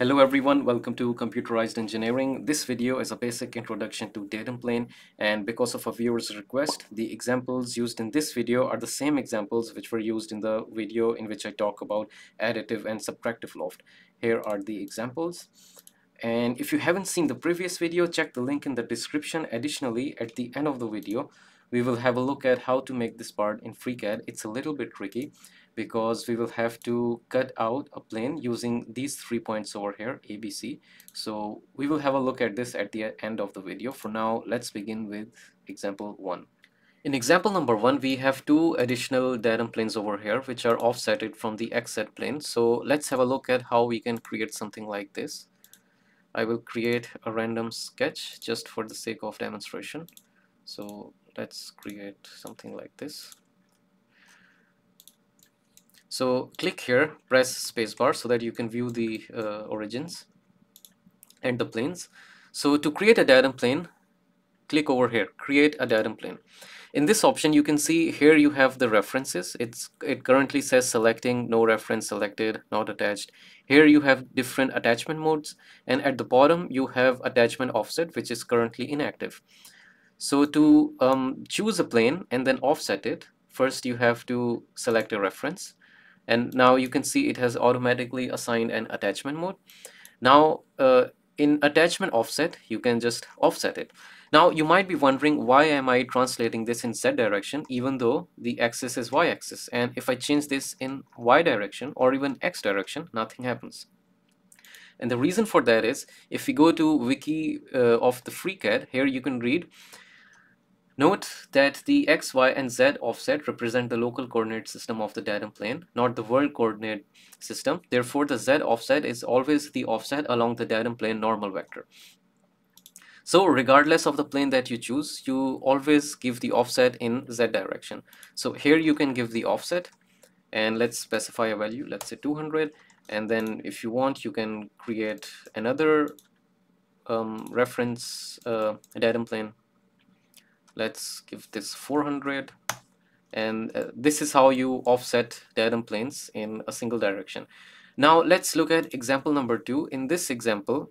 Hello everyone, welcome to Computerized Engineering. This video is a basic introduction to datum plane and because of a viewer's request, the examples used in this video are the same examples which were used in the video in which I talk about additive and subtractive loft. Here are the examples. And if you haven't seen the previous video, check the link in the description. Additionally, at the end of the video, we will have a look at how to make this part in FreeCAD. It's a little bit tricky because we will have to cut out a plane using these three points over here ABC so we will have a look at this at the end of the video. For now let's begin with example one. In example number one we have two additional datum planes over here which are offsetted from the XZ plane. So let's have a look at how we can create something like this. I will create a random sketch just for the sake of demonstration. So let's create something like this so click here, press spacebar so that you can view the uh, origins and the planes. So to create a datum plane, click over here, create a datum plane. In this option, you can see here you have the references. It's It currently says selecting, no reference selected, not attached. Here you have different attachment modes and at the bottom you have attachment offset which is currently inactive. So to um, choose a plane and then offset it, first you have to select a reference. And now you can see it has automatically assigned an attachment mode. Now uh, in attachment offset you can just offset it. Now you might be wondering why am I translating this in Z direction even though the axis is Y axis and if I change this in Y direction or even X direction nothing happens. And the reason for that is if we go to wiki uh, of the FreeCAD here you can read Note that the x, y, and z offset represent the local coordinate system of the datum plane, not the world coordinate system. Therefore, the z offset is always the offset along the datum plane normal vector. So regardless of the plane that you choose, you always give the offset in z direction. So here you can give the offset and let's specify a value, let's say 200 and then if you want you can create another um, reference uh, datum plane let's give this 400 and uh, this is how you offset datum planes in a single direction. Now let's look at example number two. In this example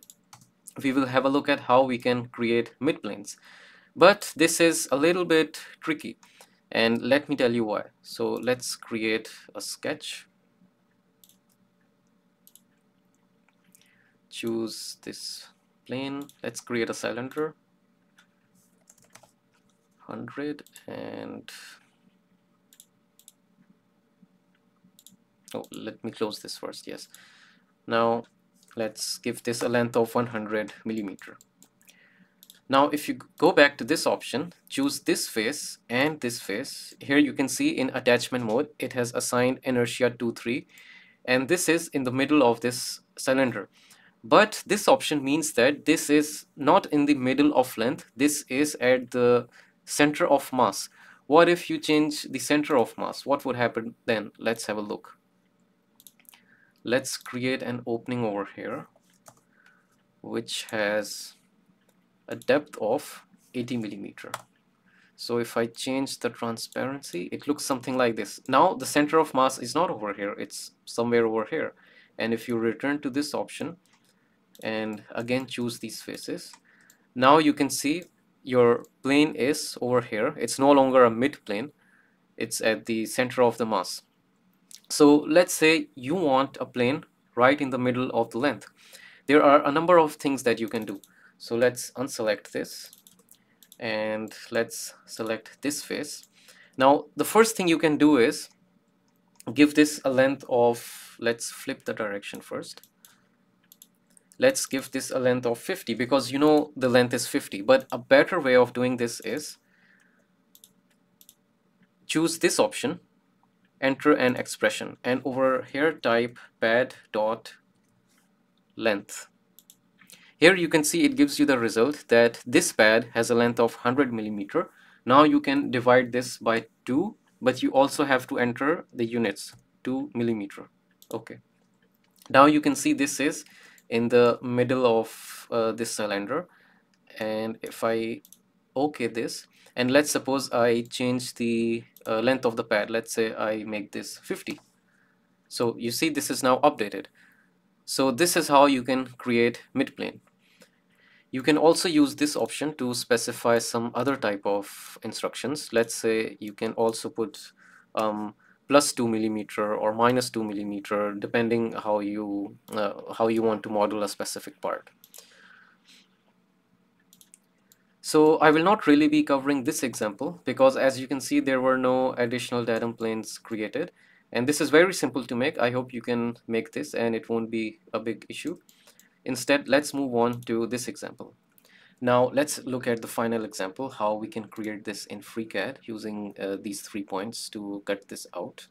we will have a look at how we can create midplanes but this is a little bit tricky and let me tell you why. So let's create a sketch. Choose this plane. Let's create a cylinder 100 and oh let me close this first yes. Now let's give this a length of 100 millimeter. Now if you go back to this option choose this face and this face. Here you can see in attachment mode it has assigned inertia 2 3 and this is in the middle of this cylinder. But this option means that this is not in the middle of length. This is at the center of mass. What if you change the center of mass? What would happen then? Let's have a look. Let's create an opening over here which has a depth of 80 millimeter. So if I change the transparency it looks something like this. Now the center of mass is not over here. It's somewhere over here. And if you return to this option and again choose these faces now you can see your plane is over here. It's no longer a mid plane. It's at the center of the mass. So let's say you want a plane right in the middle of the length. There are a number of things that you can do. So let's unselect this and let's select this face. Now the first thing you can do is give this a length of let's flip the direction first let's give this a length of 50 because you know the length is 50 but a better way of doing this is choose this option enter an expression and over here type pad dot length. Here you can see it gives you the result that this pad has a length of 100 millimeter. Now you can divide this by 2 but you also have to enter the units 2 millimeter. Okay. Now you can see this is in the middle of uh, this cylinder and if I okay this and let's suppose I change the uh, length of the pad let's say I make this 50 so you see this is now updated So this is how you can create midplane. You can also use this option to specify some other type of instructions. Let's say you can also put um, plus 2 millimeter or minus 2 millimeter depending how you uh, how you want to model a specific part. So I will not really be covering this example because as you can see there were no additional datum planes created and this is very simple to make. I hope you can make this and it won't be a big issue. Instead, let's move on to this example. Now let's look at the final example, how we can create this in FreeCAD using uh, these three points to cut this out.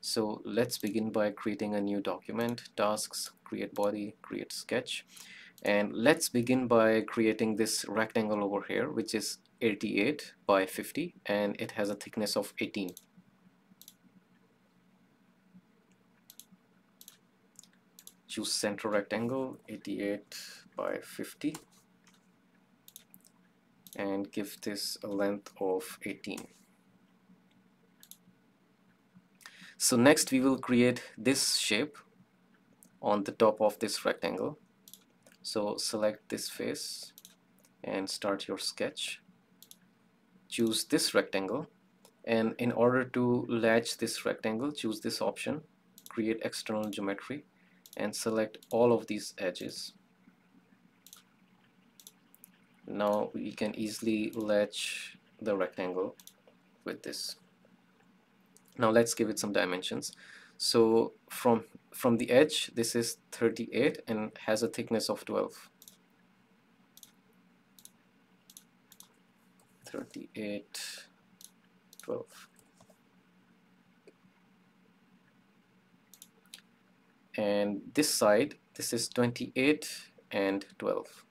So let's begin by creating a new document, tasks, create body, create sketch. And let's begin by creating this rectangle over here, which is 88 by 50, and it has a thickness of 18. choose center rectangle 88 by 50 and give this a length of 18 so next we will create this shape on the top of this rectangle. So select this face and start your sketch. Choose this rectangle and in order to latch this rectangle choose this option create external geometry and select all of these edges now we can easily latch the rectangle with this. Now let's give it some dimensions. So from from the edge this is 38 and has a thickness of 12 38 12 and this side this is 28 and 12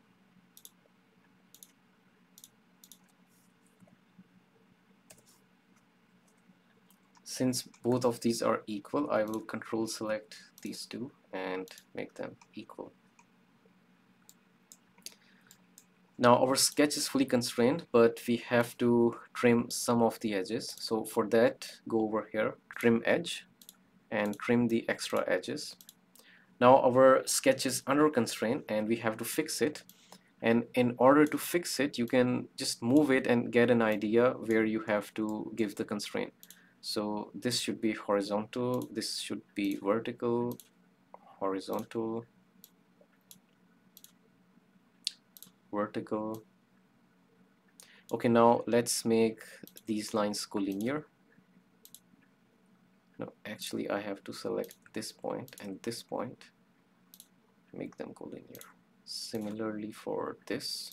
since both of these are equal I will control select these two and make them equal. Now our sketch is fully constrained but we have to trim some of the edges. So for that go over here trim edge and trim the extra edges. Now our sketch is under constraint and we have to fix it. And in order to fix it you can just move it and get an idea where you have to give the constraint so this should be horizontal this should be vertical horizontal vertical. Okay now let's make these lines collinear. No actually I have to select this point and this point make them collinear. Similarly for this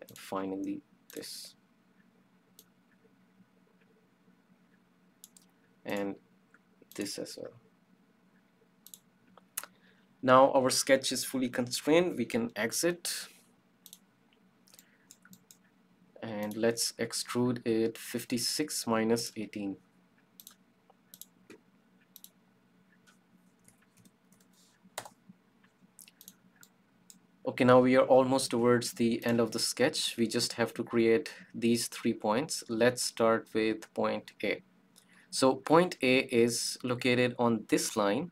and finally this and this as well. Now our sketch is fully constrained. We can exit. And let's extrude it 56 minus 18 okay now we are almost towards the end of the sketch. We just have to create these three points. Let's start with point A so point A is located on this line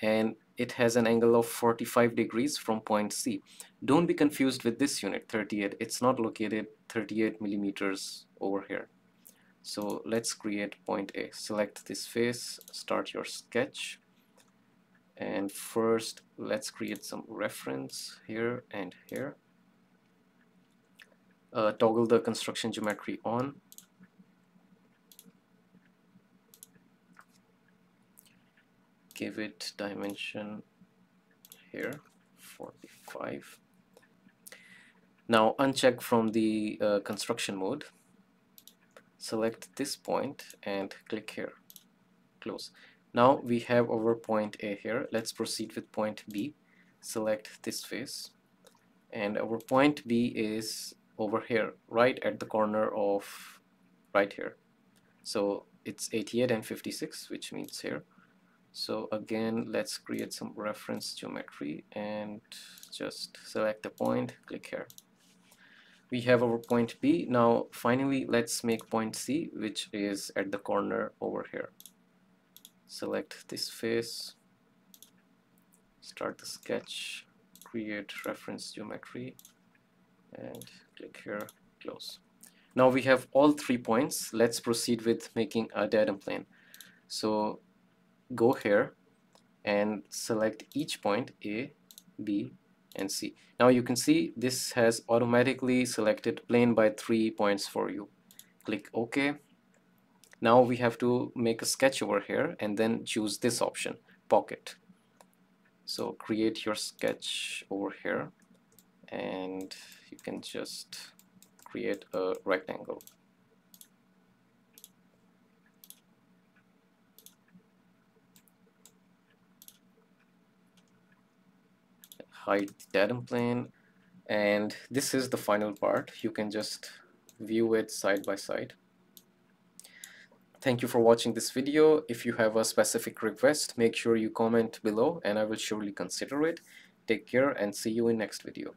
and it has an angle of 45 degrees from point C. Don't be confused with this unit 38 it's not located 38 millimeters over here. So let's create point A. Select this face start your sketch. And first let's create some reference here and here. Uh, toggle the construction geometry on give it dimension here 45 now uncheck from the uh, construction mode select this point and click here close now we have our point A here. Let's proceed with point B. Select this face. And our point B is over here, right at the corner of right here. So it's 88 and 56, which means here. So again, let's create some reference geometry and just select a point, click here. We have our point B. Now finally, let's make point C, which is at the corner over here select this face start the sketch create reference geometry and click here close now we have all three points let's proceed with making a datum plane so go here and select each point A B and C. Now you can see this has automatically selected plane by three points for you. Click OK. Now we have to make a sketch over here and then choose this option pocket. So create your sketch over here and you can just create a rectangle hide datum plane and this is the final part you can just view it side by side Thank you for watching this video. If you have a specific request, make sure you comment below and I will surely consider it. Take care and see you in next video.